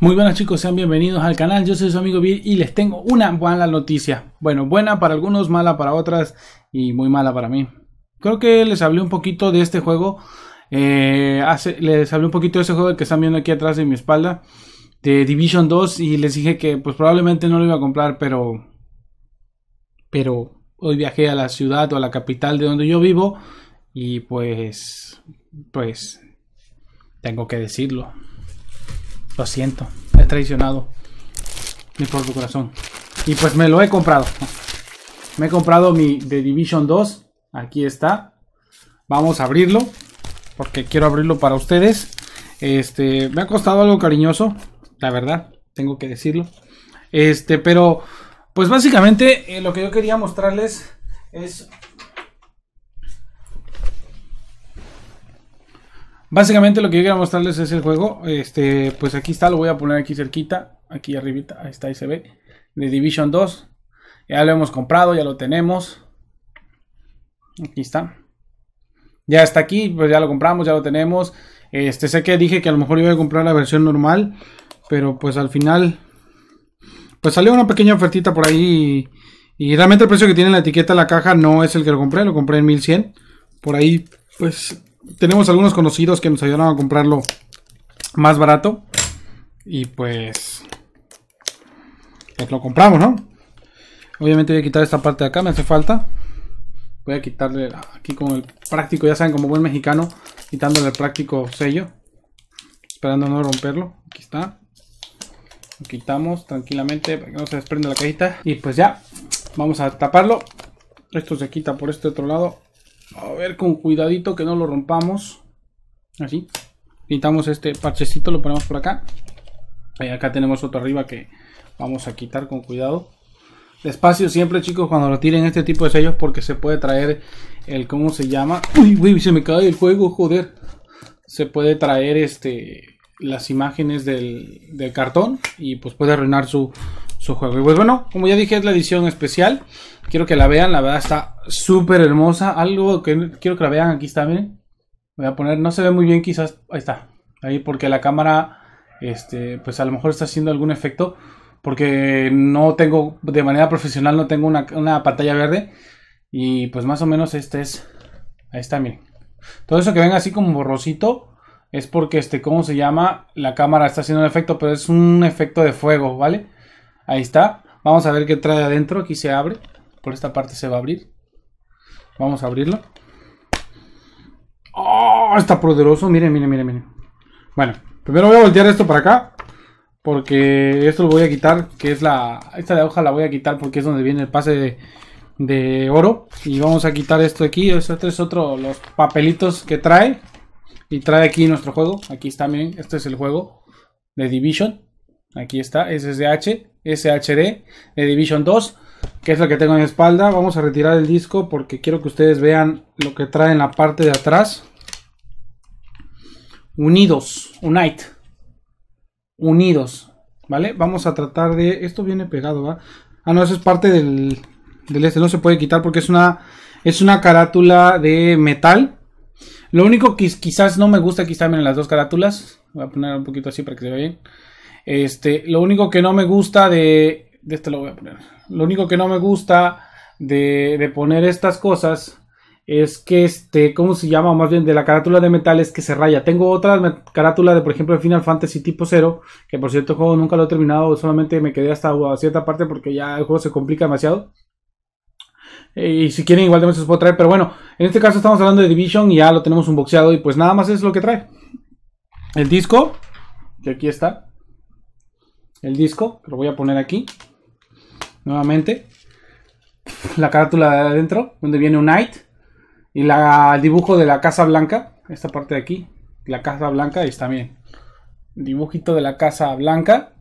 Muy buenas chicos, sean bienvenidos al canal, yo soy su amigo Bill y les tengo una buena noticia. Bueno, buena para algunos, mala para otras y muy mala para mí. Creo que les hablé un poquito de este juego, eh, les hablé un poquito de ese juego que están viendo aquí atrás de mi espalda, de Division 2 y les dije que pues probablemente no lo iba a comprar, pero... Pero hoy viajé a la ciudad o a la capital de donde yo vivo y pues... Pues... Tengo que decirlo. Lo siento, he traicionado mi propio corazón. Y pues me lo he comprado. Me he comprado mi The Division 2. Aquí está. Vamos a abrirlo. Porque quiero abrirlo para ustedes. Este, me ha costado algo cariñoso. La verdad, tengo que decirlo. Este, pero, pues básicamente eh, lo que yo quería mostrarles es Básicamente lo que yo quería mostrarles es el juego. Este, pues aquí está, lo voy a poner aquí cerquita. Aquí arribita, ahí está, ahí se ve. De Division 2. Ya lo hemos comprado, ya lo tenemos. Aquí está. Ya está aquí, pues ya lo compramos, ya lo tenemos. Este, sé que dije que a lo mejor iba a comprar la versión normal. Pero pues al final. Pues salió una pequeña ofertita por ahí. Y, y realmente el precio que tiene la etiqueta de la caja no es el que lo compré. Lo compré en 1100. Por ahí, pues tenemos algunos conocidos que nos ayudaron a comprarlo más barato. Y pues, pues lo compramos, ¿no? Obviamente voy a quitar esta parte de acá, me hace falta. Voy a quitarle aquí con el práctico, ya saben, como buen mexicano, quitándole el práctico sello. Esperando no romperlo. Aquí está. Lo quitamos tranquilamente para que no se desprenda la cajita. Y pues ya, vamos a taparlo. Esto se quita por este otro lado. A ver, con cuidadito que no lo rompamos. Así. Quitamos este parchecito, lo ponemos por acá. Y acá tenemos otro arriba que vamos a quitar con cuidado. Despacio siempre, chicos, cuando lo tiren este tipo de sellos porque se puede traer el, ¿cómo se llama? Uy, uy, se me cae el juego, joder. Se puede traer este las imágenes del, del cartón y pues puede arruinar su, su juego. Y pues bueno, como ya dije, es la edición especial. Quiero que la vean, la verdad está súper hermosa. Algo que quiero que la vean, aquí está, miren. Voy a poner, no se ve muy bien quizás, ahí está. Ahí porque la cámara, este, pues a lo mejor está haciendo algún efecto. Porque no tengo, de manera profesional, no tengo una, una pantalla verde. Y pues más o menos este es, ahí está, miren. Todo eso que ven así como borrosito es porque, este, ¿cómo se llama? La cámara está haciendo un efecto, pero es un efecto de fuego, ¿vale? Ahí está. Vamos a ver qué trae adentro. Aquí se abre. Por esta parte se va a abrir. Vamos a abrirlo. ¡Oh! Está poderoso. Miren, miren, miren, miren. Bueno, primero voy a voltear esto para acá. Porque esto lo voy a quitar. Que es la... Esta de hoja la voy a quitar porque es donde viene el pase de, oro. Y vamos a quitar esto aquí. Este es otro, los papelitos que trae. Y trae aquí nuestro juego. Aquí está, miren. Este es el juego de Division. Aquí está, SSH, SHD de Division 2, que es lo que tengo en la espalda. Vamos a retirar el disco porque quiero que ustedes vean lo que trae en la parte de atrás. Unidos, Unite. Unidos, ¿vale? Vamos a tratar de... Esto viene pegado, ¿va? Ah, no, eso es parte del, del este, no se puede quitar porque es una, es una carátula de metal. Lo único que quizás no me gusta, aquí están las dos carátulas. Voy a poner un poquito así para que se vea bien. Este, lo único que no me gusta de. De este lo voy a poner. Lo único que no me gusta de, de poner estas cosas es que este, ¿cómo se llama? Más bien de la carátula de metal es que se raya. Tengo otra carátula de, por ejemplo, de Final Fantasy tipo 0, que por cierto el juego nunca lo he terminado, solamente me quedé hasta cierta parte porque ya el juego se complica demasiado. Y si quieren igual también se los puedo traer, pero bueno, en este caso estamos hablando de Division y ya lo tenemos unboxeado y pues nada más es lo que trae. El disco, que aquí está el disco, lo voy a poner aquí. Nuevamente. La carátula de adentro, donde viene un Knight. Y la, el dibujo de la Casa Blanca. Esta parte de aquí. La Casa Blanca, ahí está bien. Dibujito de la Casa Blanca.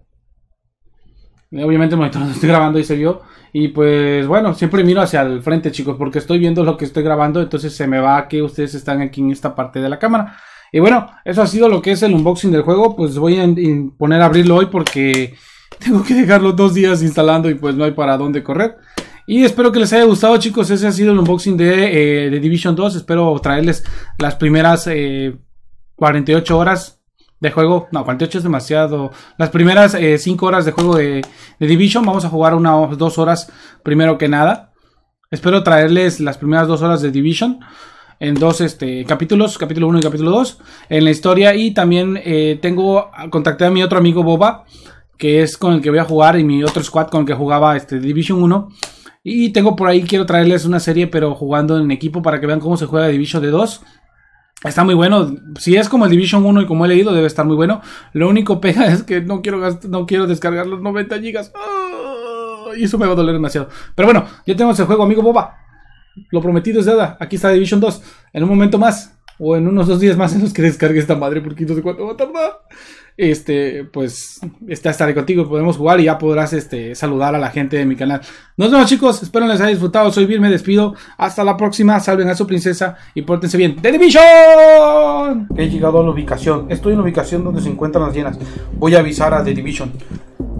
Obviamente el monitor estoy grabando y se vio. Y pues bueno, siempre miro hacia el frente, chicos, porque estoy viendo lo que estoy grabando. Entonces se me va que ustedes están aquí en esta parte de la cámara. Y bueno, eso ha sido lo que es el unboxing del juego. Pues voy a poner a abrirlo hoy porque tengo que dejarlo dos días instalando y pues no hay para dónde correr. Y espero que les haya gustado chicos, ese ha sido el unboxing de, eh, Division 2. Espero traerles las primeras 48 eh, horas de juego. No, 48 es demasiado. Las primeras 5 horas de juego de, de, Division. Vamos a jugar unas 2 horas primero que nada. Espero traerles las primeras 2 horas de Division. En dos este, capítulos, capítulo 1 y capítulo 2. En la historia. Y también eh, tengo. Contacté a mi otro amigo Boba. Que es con el que voy a jugar. Y mi otro squad con el que jugaba este, Division 1. Y tengo por ahí, quiero traerles una serie, pero jugando en equipo para que vean cómo se juega Division de 2. Está muy bueno. Si es como el Division 1 y como he leído, debe estar muy bueno. Lo único pega es que no quiero, no quiero descargar los 90 gigas. y eso me va a doler demasiado. Pero bueno, ya tenemos el juego, amigo Boba. Lo prometido es deuda. Aquí está Division 2. En un momento más, o en unos dos días más en los que descargue esta madre, porque no sé cuánto va a tardar este, pues, está, estaré contigo, podemos jugar y ya podrás, este, saludar a la gente de mi canal. Nos vemos chicos, espero les haya disfrutado, soy Bill, me despido, hasta la próxima, salven a su princesa y pórtense bien. ¡The Division! He llegado a la ubicación, estoy en la ubicación donde se encuentran las llenas, voy a avisar a The Division.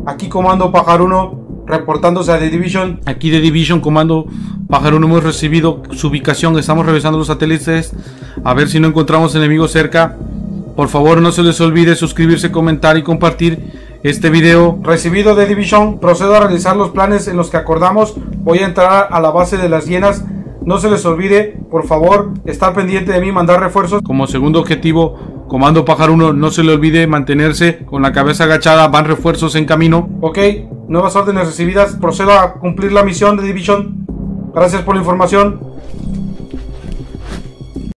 Aquí comando Pajaruno, reportándose a The Division. Aquí The Division, comando Pajaruno, hemos recibido su ubicación, estamos revisando los satélites, a ver si no encontramos enemigos cerca. Por favor no se les olvide suscribirse, comentar y compartir este video. Recibido de Division, procedo a realizar los planes en los que acordamos. Voy a entrar a la base de las hienas. No se les olvide, por favor, estar pendiente de mí, mandar refuerzos. Como segundo objetivo, Comando Pájaro 1, no se le olvide mantenerse con la cabeza agachada, van refuerzos en camino. Ok, nuevas órdenes recibidas, procedo a cumplir la misión de Division. Gracias por la información.